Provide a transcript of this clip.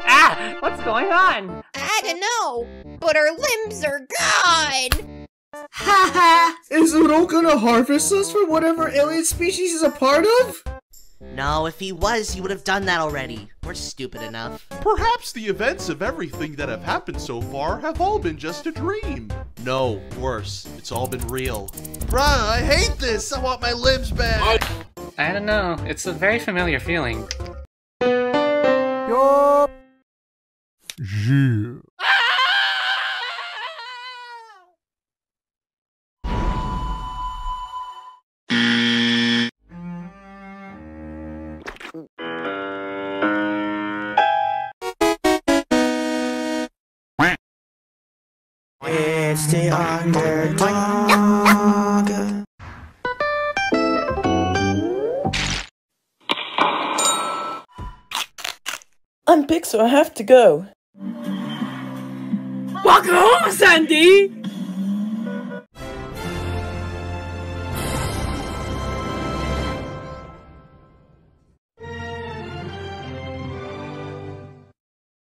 Ah! What's going on? I don't know, but our limbs are gone! Ha ha! Is Uro gonna harvest us for whatever alien species he's a part of? No, if he was, he would have done that already. We're stupid enough. Perhaps the events of everything that have happened so far have all been just a dream. No, worse, it's all been real. Bruh, I hate this! I want my limbs back! I don't know. It's a very familiar feeling. Yeah. It's the underdog. I'm so I have to go. Welcome home, Sandy!